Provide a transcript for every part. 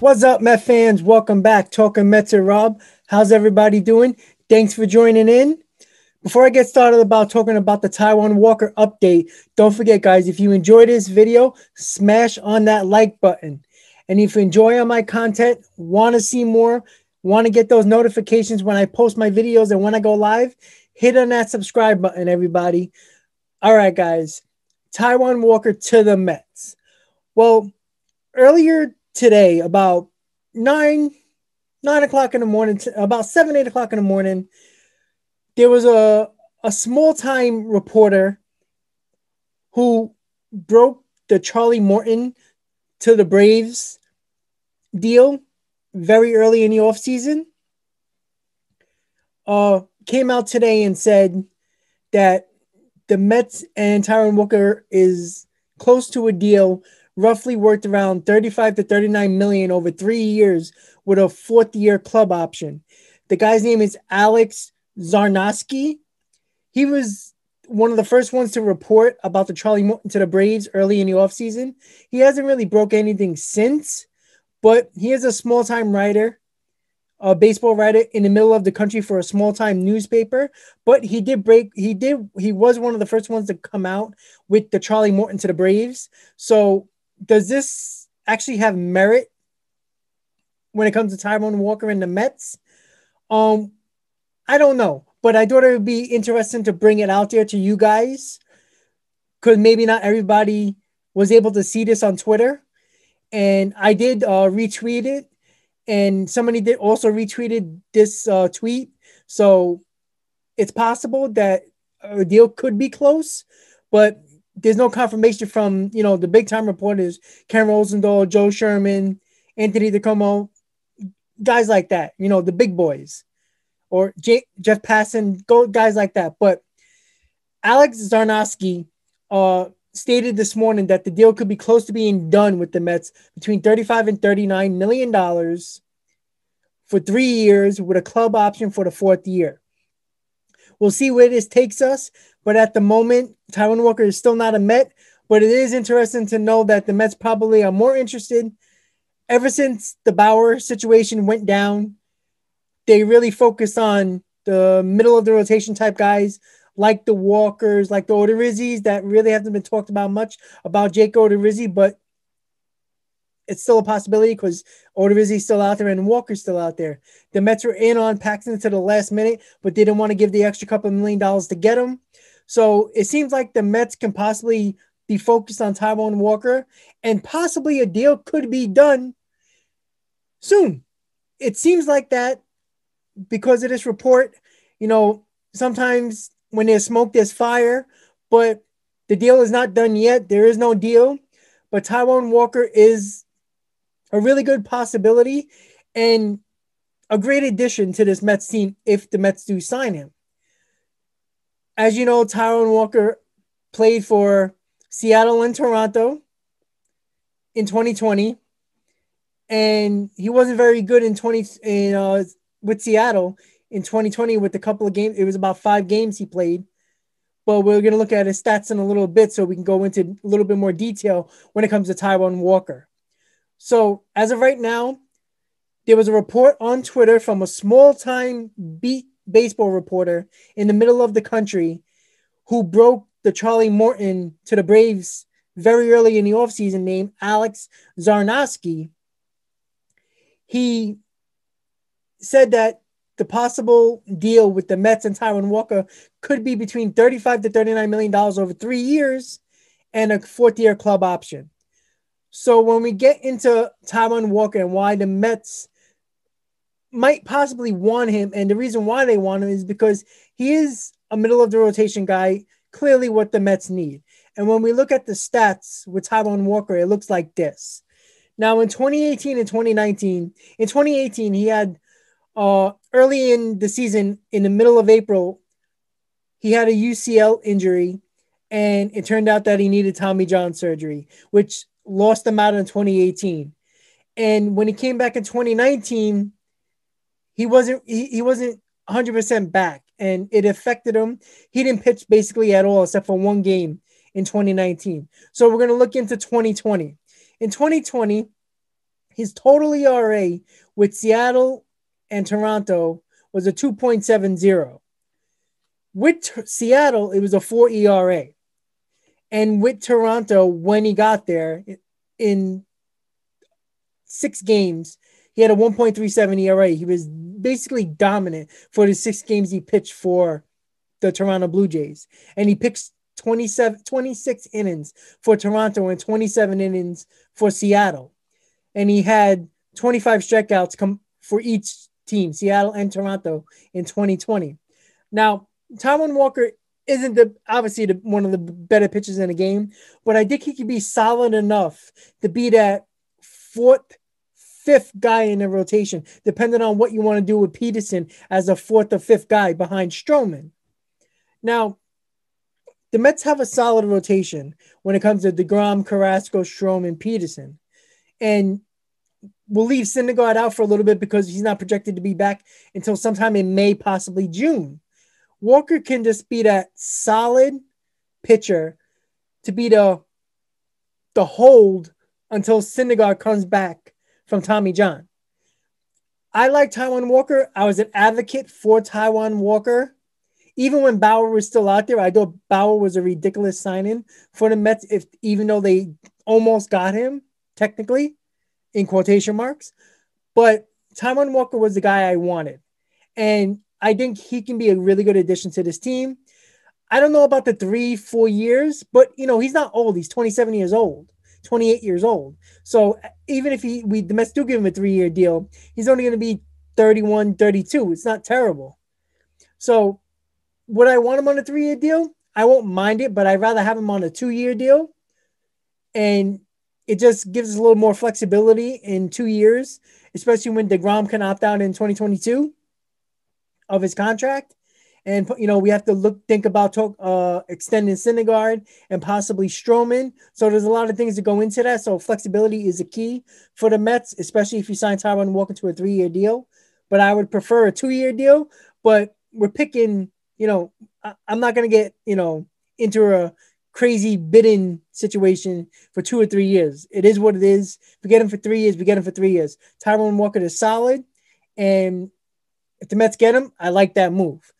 What's up, Met fans? Welcome back. Talking Mets and Rob. How's everybody doing? Thanks for joining in. Before I get started about talking about the Taijuan Walker update, don't forget, guys, if you enjoy this video, smash on that like button. And if you enjoy all my content, want to see more, want to get those notifications when I post my videos and when I go live, hit on that subscribe button, everybody. All right, guys. Taijuan Walker to the Mets. Well, earlier today, about nine, nine o'clock in the morning, about seven, eight o'clock in the morning, there was a, a small time reporter who broke the Charlie Morton to the Braves deal very early in the offseason. Uh, came out today and said that the Mets and Taijuan Walker is close to a deal roughly worth around 35 to 39 million over three years with a fourth year club option. The guy's name is Alex Zarnowski. He was one of the first ones to report about the Charlie Morton to the Braves early in the offseason. He hasn't really broke anything since, but he is a small time writer a baseball writer in the middle of the country for a small time newspaper. But he did break, he did, he was one of the first ones to come out with the Charlie Morton to the Braves. So does this actually have merit when it comes to Taijuan Walker and the Mets? Um, I don't know, but I thought it would be interesting to bring it out there to you guys because maybe not everybody was able to see this on Twitter. And I did uh, retweet it and somebody did also retweeted this uh, tweet. So it's possible that a deal could be close, but there's no confirmation from you know the big time reporters, Ken Rosenthal, Joel Sherman, Anthony DiComo, guys like that. You know the big boys, or J- Jeff Passan, go guys like that. But Alex Zarnowski, uh, stated this morning that the deal could be close to being done with the Mets between 35 and 39 million dollars for 3 years with a club option for the fourth year. We'll see where this takes us, but at the moment Taijuan Walker is still not a Met, but it is interesting to know that the Mets probably are more interested ever since the Bauer situation went down. They really focus on the middle of the rotation type guys like the Walkers, like the Odorizzi's that really haven't been talked about much about Jake Odorizzi, but it's still a possibility because Odorizzi's still out there and Walker's still out there. The Mets were in on Paxton to the last minute, but they didn't want to give the extra couple million dollars to get him. So it seems like the Mets can possibly be focused on Taijuan Walker and possibly a deal could be done soon. It seems like that because of this report. You know, sometimes when there's smoke, there's fire. But the deal is not done yet. There is no deal. But Taijuan Walker is a really good possibility and a great addition to this Mets team if the Mets do sign him. As you know, Taijuan Walker played for Seattle and Toronto in 2020, and he wasn't very good in 20 in uh, with Seattle in 2020 with a couple of games. It was about five games he played. But we're going to look at his stats in a little bit so we can go into a little bit more detail when it comes to Taijuan Walker. So, as of right now, there was a report on Twitter from a small time beat baseball reporter in the middle of the country who broke the Charlie Morton to the Braves very early in the offseason named Alex Zarnowski. He said that the possible deal with the Mets and Taijuan Walker could be between 35 to 39 million dollars over three years and a fourth year club option. So when we get into Taijuan Walker and why the Mets might possibly want him, and the reason why they want him is because he is a middle of the rotation guy, clearly what the Mets need. And when we look at the stats with Taijuan Walker, it looks like this. Now in 2018 and 2019, in 2018, he had uh, early in the season, in the middle of April, he had a UCL injury, and it turned out that he needed Tommy John surgery, which lost him out in 2018. And when he came back in 2019, he wasn't he, he wasn't 100% back, and it affected him. He didn't pitch basically at all, except for one game in 2019. So we're gonna look into 2020. In 2020, his total ERA with Seattle and Toronto was a 2.70. With t- Seattle, it was a 4 ERA. And with Toronto, when he got there in six games, he had a 1.37 ERA. He was basically dominant for the six games he pitched for the Toronto Blue Jays. And he pitched 27, 26 innings for Toronto and 27 innings for Seattle. And he had 25 strikeouts come for each team, Seattle and Toronto, in 2020. Now, Taijuan Walker isn't the obviously the, one of the better pitchers in the game, but I think he could be solid enough to be that fourth, fifth guy in the rotation, depending on what you want to do with Peterson as a fourth or fifth guy behind Stroman. Now, the Mets have a solid rotation when it comes to DeGrom, Carrasco, Stroman, Peterson. And we'll leave Syndergaard out for a little bit because he's not projected to be back until sometime in May, possibly June. Walker can just be that solid pitcher to be the the hold until Syndergaard comes back from Tommy John. I like Taijuan Walker. I was an advocate for Taijuan Walker. Even when Bauer was still out there, I thought Bauer was a ridiculous signing for the Mets, if even though they almost got him, technically, in quotation marks. But Taijuan Walker was the guy I wanted. And I think he can be a really good addition to this team. I don't know about the three, four years, but you know, he's not old. He's 27 years old, 28 years old. So even if he we the Mets do give him a three-year deal, he's only going to be 31, 32. It's not terrible. So would I want him on a three-year deal? I won't mind it, but I'd rather have him on a two-year deal. And it just gives us a little more flexibility in two years, especially when DeGrom can opt out in 2022 of his contract. And you know we have to look think about uh, extending Syndergaard and possibly Stroman. So there's a lot of things that go into that. So flexibility is a key for the Mets, especially if you sign Taijuan Walker to a three year deal. But I would prefer a two year deal. But we're picking. You know, I, I'm not going to get you know into a crazy bidding situation for two or three years. It is what it is. We get him for three years, we get him for three years. Taijuan Walker is solid, and if the Mets get him, I like that move.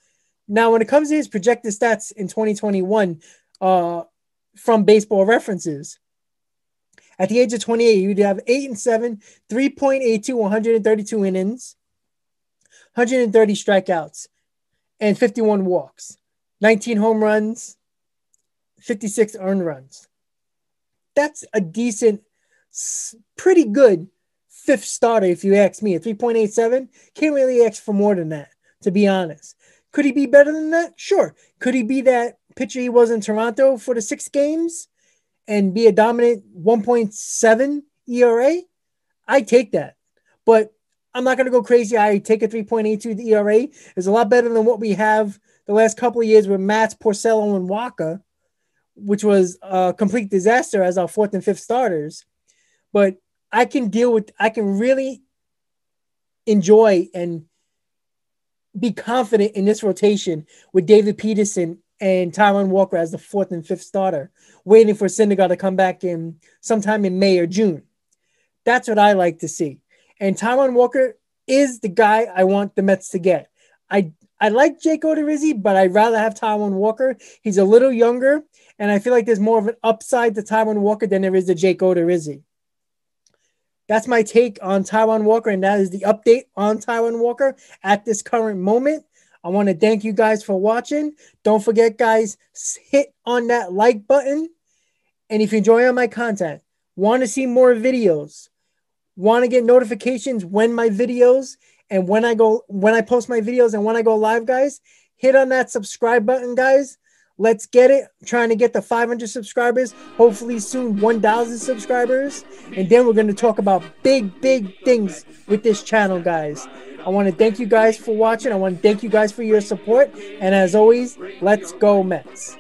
Now, when it comes to his projected stats in 2021 uh, from baseball references, at the age of 28, you'd have 8 and 7, 3.82, 132 innings, 130 strikeouts, and 51 walks, 19 home runs, 56 earned runs. That's a decent, pretty good fifth starter, if you ask me. A 3.87 can't really ask for more than that, to be honest. Could he be better than that? Sure. Could he be that pitcher he was in Toronto for the six games and be a dominant 1.7 ERA? I take that. But I'm not going to go crazy. I take a 3.82 ERA. It's a lot better than what we have the last couple of years with Matz, Porcello, and Wacha, which was a complete disaster as our fourth and fifth starters. But I can deal with, I can really enjoy and be confident in this rotation with David Peterson and Taijuan Walker as the fourth and fifth starter, waiting for Syndergaard to come back in sometime in May or June. That's what I like to see. And Taijuan Walker is the guy I want the Mets to get. I I like Jake Odorizzi, but I'd rather have Taijuan Walker. He's a little younger, and I feel like there's more of an upside to Taijuan Walker than there is to Jake Odorizzi. That's my take on Taijuan Walker, and that is the update on Taijuan Walker at this current moment. I want to thank you guys for watching. Don't forget, guys, hit on that like button. And if you enjoy my content, want to see more videos, want to get notifications when my videos and when I go when I post my videos and when I go live, guys, hit on that subscribe button, guys. Let's get it. I'm trying to get the 500 subscribers. Hopefully soon 1,000 subscribers. And then we're going to talk about big, big things with this channel, guys. I want to thank you guys for watching. I want to thank you guys for your support. And as always, let's go Mets.